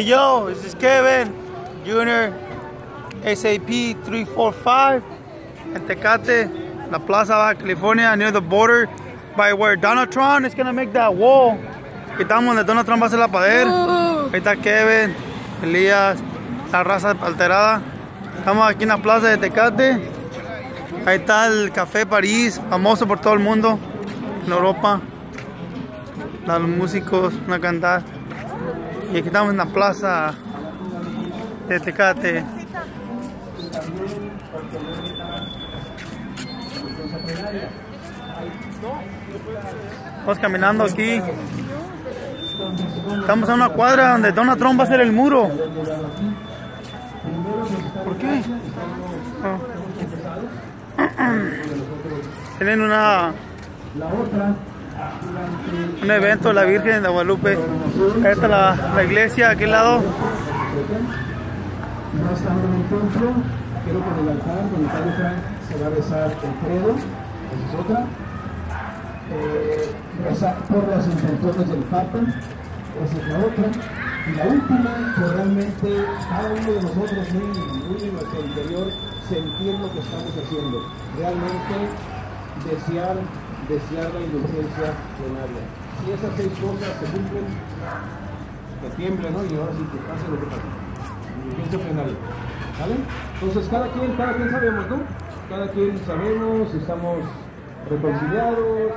Hey yo, this is Kevin Junior, SAP 345 en Tecate, La Plaza Baja California, near the border by where Donald Trump is gonna make that wall. Aquí estamos donde Donald Trump va a hacer la pared. Ahí está Kevin, Elías, la raza alterada. Estamos aquí en la plaza de Tecate. Ahí está el Café París, famoso por todo el mundo, en Europa. Los músicos, una cantar. Y aquí estamos en la plaza de Tecate. Vamos caminando aquí. Estamos a una cuadra donde Donald Trump va a hacer el muro. ¿Por qué? Tienen una un evento la Virgen de Guadalupe. Ahí está la, la iglesia, aquí al lado. No estamos en el templo, quiero con el altar, con el padre Frank se va a rezar el credo, esa es otra. Eh, rezar por las intenciones del Papa, esa es la otra. Y la última, pues realmente cada uno de nosotros muy en nuestro interior sentir lo que estamos haciendo. Realmente desear, desear la indulgencia plenaria. Si esas seis cosas se cumplen, que tiemble, ¿no? Y ahora sí que pase lo que pase. Indulgencia plenaria. ¿Vale? Entonces cada quien, cada quien sabemos, ¿no? Cada quien sabemos, estamos reconciliados,